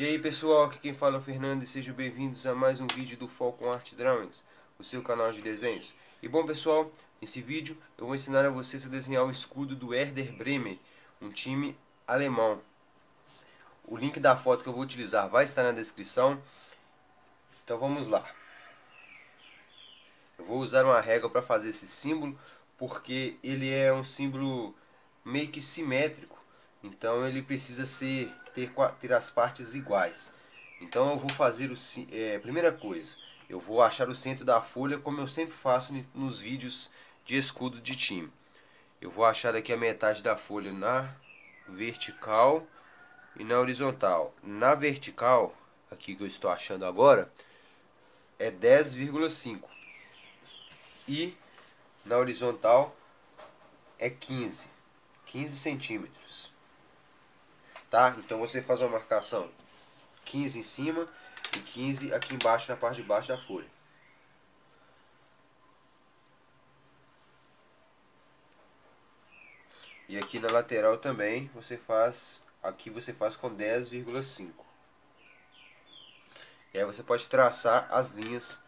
E aí pessoal, aqui quem fala é o Fernando e sejam bem-vindos a mais um vídeo do Falcon Art Drawings, o seu canal de desenhos. E bom pessoal, nesse vídeo eu vou ensinar a vocês a desenhar o escudo do Werder Bremen, um time alemão. O link da foto que eu vou utilizar vai estar na descrição, então vamos lá. Eu vou usar uma régua para fazer esse símbolo, porque ele é um símbolo meio que simétrico, então ele precisa ser ter, ter as partes iguais. Então eu vou fazer o é, primeira coisa, eu vou achar o centro da folha como eu sempre faço nos vídeos de escudo de time. Eu vou achar aqui a metade da folha na vertical e na horizontal. Na vertical, aqui que eu estou achando agora, é 10,5 e na horizontal é 15, 15 centímetros tá? Então você faz uma marcação 15 em cima e 15 aqui embaixo na parte de baixo da folha. E aqui na lateral também você faz, aqui você faz com 10,5. E aí você pode traçar as linhas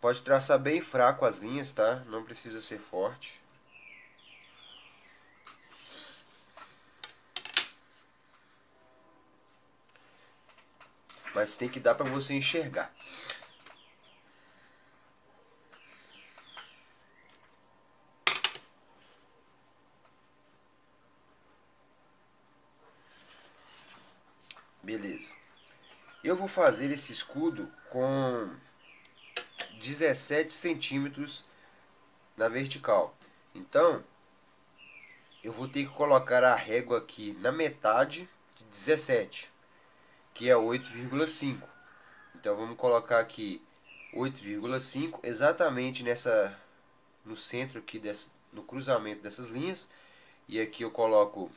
Pode traçar bem fraco as linhas, tá? Não precisa ser forte. Mas tem que dar para você enxergar. Beleza. Eu vou fazer esse escudo com 17 centímetros na vertical. Então, eu vou ter que colocar a régua aqui na metade de 17, que é 8,5. Então vamos colocar aqui 8,5 exatamente nessa no centro aqui desse, no cruzamento dessas linhas e aqui eu coloco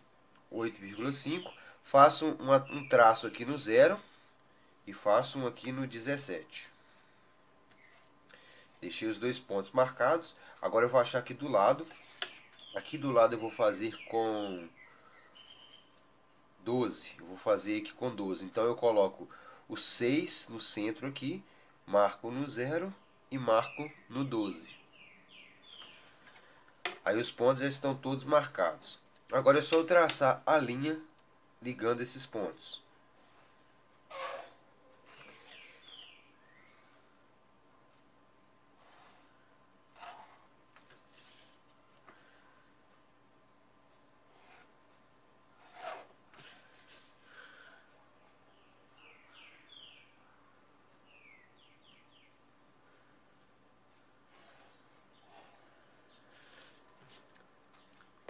8,5 faço um traço aqui no zero e faço um aqui no 17 Deixei os dois pontos marcados. Agora eu vou achar aqui do lado. Aqui do lado eu vou fazer com 12. Eu vou fazer aqui com 12. Então eu coloco o 6 no centro aqui. Marco no 0 e marco no 12. Aí os pontos já estão todos marcados. Agora é só traçar a linha ligando esses pontos.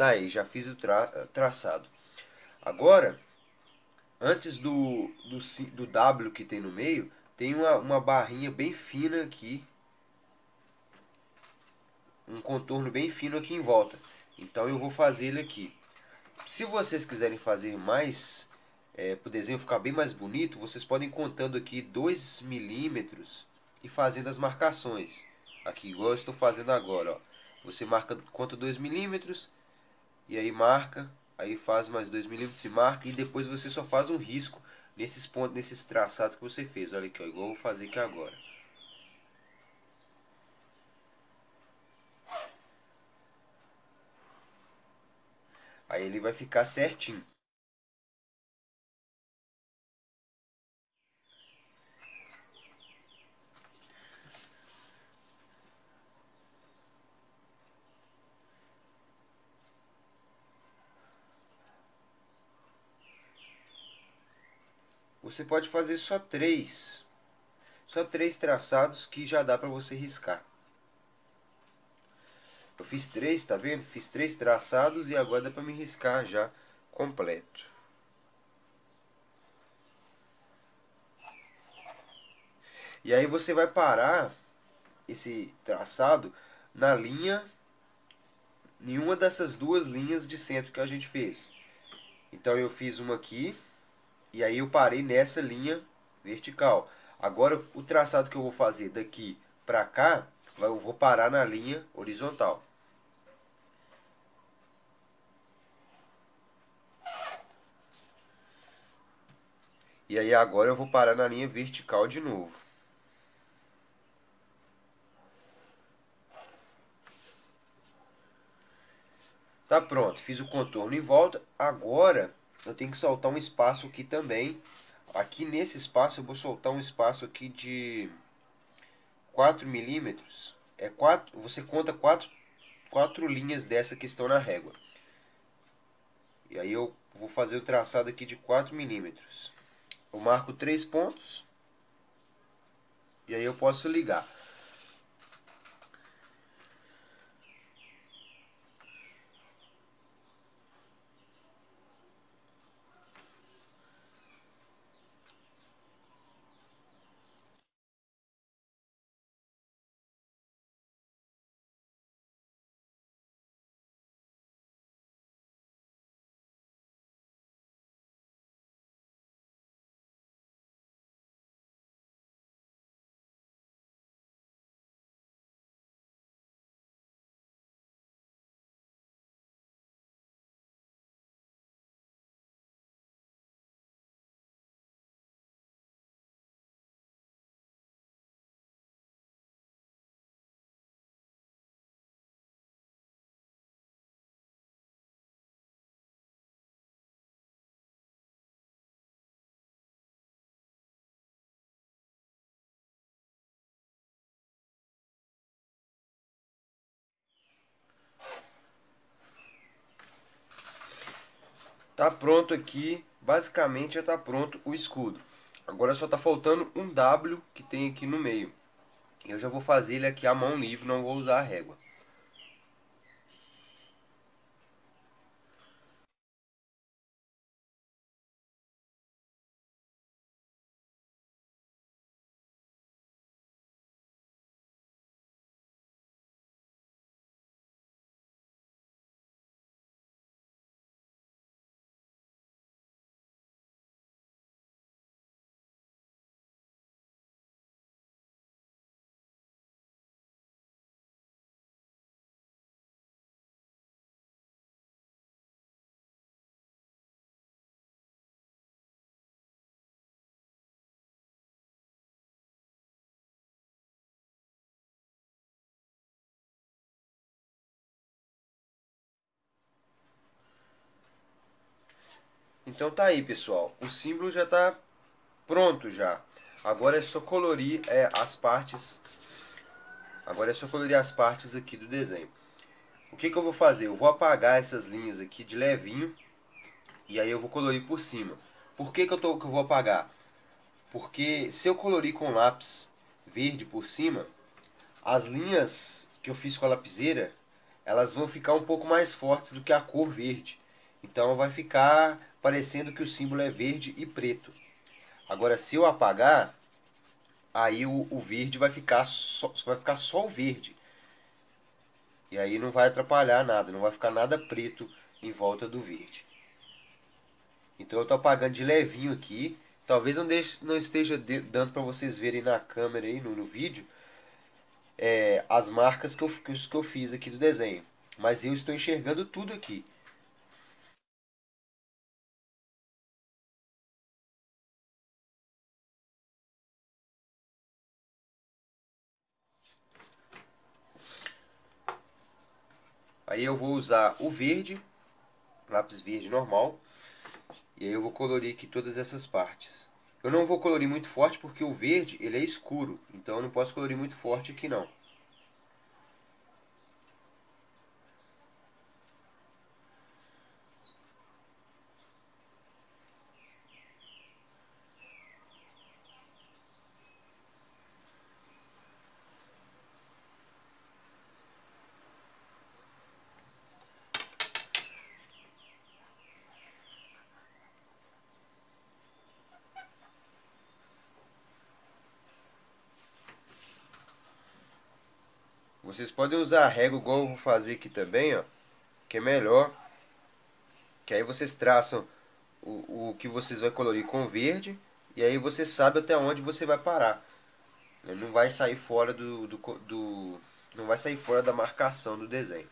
Tá aí, já fiz o tra traçado. Agora, antes do, do, do W que tem no meio, tem uma, uma barrinha bem fina aqui. Um contorno bem fino aqui em volta. Então eu vou fazer ele aqui. Se vocês quiserem fazer mais, é, para o desenho ficar bem mais bonito, vocês podem contando aqui 2 milímetros e fazendo as marcações. Aqui, igual eu estou fazendo agora. Ó. Você marca, conta 2 milímetros e aí marca, aí faz mais 2 milímetros e marca e depois você só faz um risco nesses pontos, nesses traçados que você fez. Olha aqui, ó, igual eu vou fazer aqui agora. Aí ele vai ficar certinho. Você pode fazer só três. Só três traçados que já dá para você riscar. Eu fiz três, tá vendo? Fiz três traçados e agora dá para me riscar já completo. E aí você vai parar esse traçado na linha, em uma dessas duas linhas de centro que a gente fez. Então eu fiz uma aqui, e aí eu parei nessa linha vertical. Agora o traçado que eu vou fazer daqui para cá, eu vou parar na linha horizontal. E aí agora eu vou parar na linha vertical de novo. Tá pronto, fiz o contorno em volta. Agora eu tenho que soltar um espaço aqui também. Aqui nesse espaço eu vou soltar um espaço aqui de 4 milímetros. É quatro, você conta quatro, quatro linhas dessa que estão na régua. E aí eu vou fazer o traçado aqui de 4 milímetros. Eu marco três pontos. E aí eu posso ligar. Tá pronto aqui, basicamente já está pronto o escudo. Agora só está faltando um W que tem aqui no meio. Eu já vou fazer ele aqui à mão livre, não vou usar a régua. Então tá aí, pessoal. O símbolo já tá pronto já. Agora é só colorir é, as partes. Agora é só colorir as partes aqui do desenho. O que, que eu vou fazer? Eu vou apagar essas linhas aqui de levinho. E aí eu vou colorir por cima. Por que, que, eu, tô, que eu vou apagar? Porque se eu colorir com lápis verde por cima, as linhas que eu fiz com a lapiseira, elas vão ficar um pouco mais fortes do que a cor verde. Então vai ficar parecendo que o símbolo é verde e preto. Agora, se eu apagar, aí o, o verde vai ficar, só, vai ficar só o verde. E aí não vai atrapalhar nada, não vai ficar nada preto em volta do verde. Então eu estou apagando de levinho aqui. Talvez não, deixe, não esteja dando para vocês verem na câmera aí, no, no vídeo, é, as marcas que eu, que eu fiz aqui do desenho. Mas eu estou enxergando tudo aqui. Aí eu vou usar o verde, lápis verde normal. E aí eu vou colorir aqui todas essas partes. Eu não vou colorir muito forte porque o verde ele é escuro. Então eu não posso colorir muito forte aqui não. Vocês podem usar a régua igual eu vou fazer aqui também, ó. Que é melhor. Que aí vocês traçam o, o que vocês vão colorir com verde. E aí você sabe até onde você vai parar. Não vai sair fora do, do, do não vai sair fora da marcação do desenho.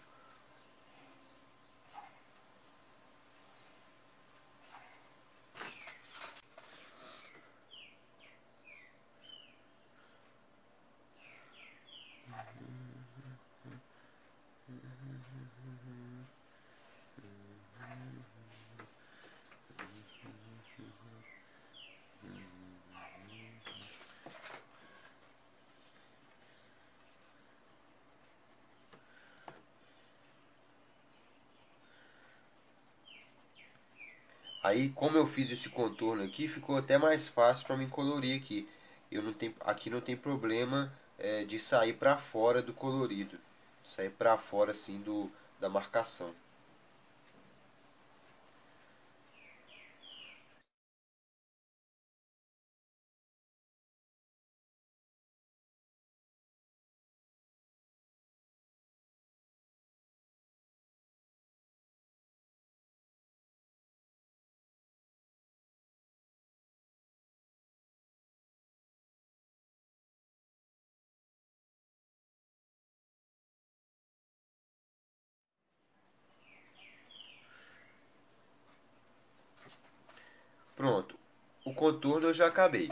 Aí, como eu fiz esse contorno aqui, ficou até mais fácil para mim colorir aqui. Eu não tenho, aqui não tem problema é, de sair para fora do colorido. Sair para fora assim do, da marcação. Pronto, o contorno eu já acabei.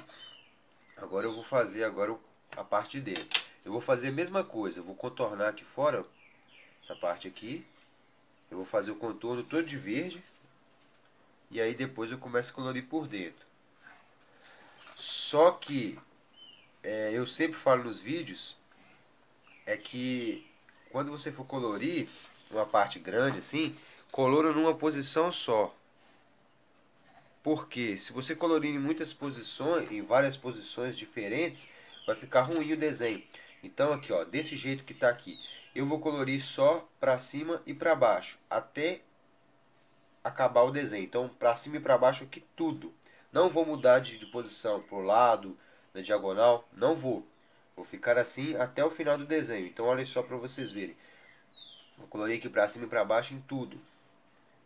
Agora eu vou fazer agora a parte dele. Eu vou fazer a mesma coisa, eu vou contornar aqui fora, essa parte aqui. Eu vou fazer o contorno todo de verde. E aí depois eu começo a colorir por dentro. Só que é, eu sempre falo nos vídeos é que quando você for colorir uma parte grande assim, colora numa posição só. Porque se você colorir em muitas posições, em várias posições diferentes, vai ficar ruim o desenho. Então aqui, ó, desse jeito que está aqui, eu vou colorir só para cima e para baixo, até acabar o desenho. Então, para cima e para baixo aqui tudo. Não vou mudar de, de posição para o lado, na diagonal, não vou. Vou ficar assim até o final do desenho. Então, olha só para vocês verem. Vou colorir aqui para cima e para baixo em tudo.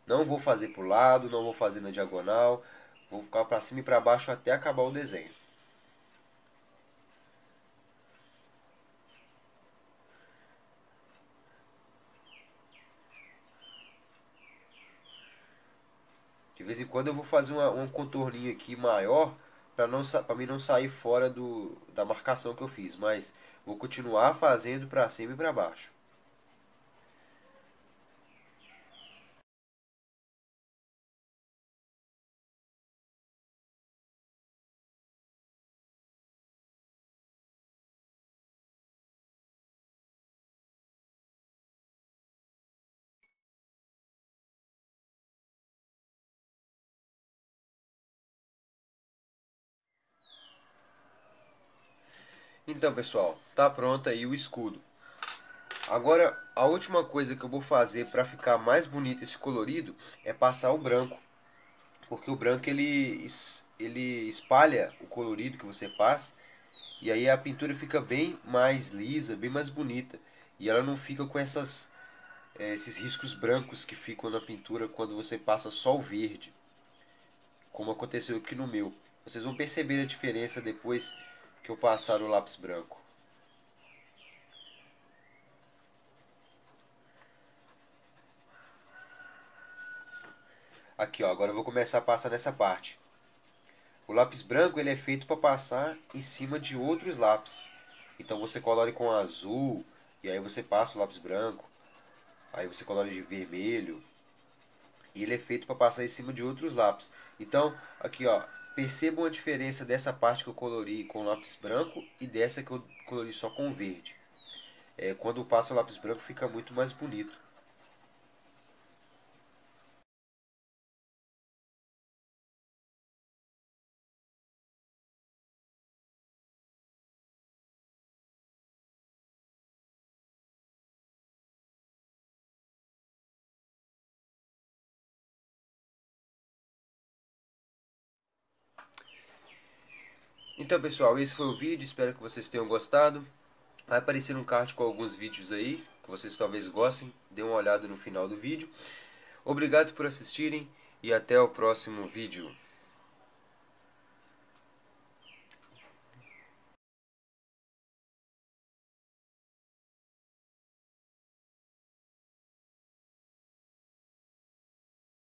Não vou fazer para o lado, não vou fazer na diagonal. Vou ficar para cima e para baixo até acabar o desenho. De vez em quando eu vou fazer uma, um contorninho aqui maior para não para mim não sair fora do, da marcação que eu fiz, mas vou continuar fazendo para cima e para baixo. Então pessoal, tá pronto aí o escudo. Agora a última coisa que eu vou fazer para ficar mais bonito esse colorido é passar o branco. Porque o branco ele, ele espalha o colorido que você faz e aí a pintura fica bem mais lisa, bem mais bonita. E ela não fica com essas, é, esses riscos brancos que ficam na pintura quando você passa só o verde. Como aconteceu aqui no meu. Vocês vão perceber a diferença depois que eu passar o lápis branco. Aqui, ó, agora eu vou começar a passar nessa parte. O lápis branco ele é feito para passar em cima de outros lápis. Então você colore com azul e aí você passa o lápis branco. Aí você colore de vermelho. E ele é feito para passar em cima de outros lápis. Então, aqui ó, Percebam a diferença dessa parte que eu colori com lápis branco e dessa que eu colori só com verde. É, quando eu passo o lápis branco fica muito mais bonito. Então pessoal, esse foi o vídeo, espero que vocês tenham gostado. Vai aparecer um card com alguns vídeos aí, que vocês talvez gostem. Dê uma olhada no final do vídeo. Obrigado por assistirem e até o próximo vídeo.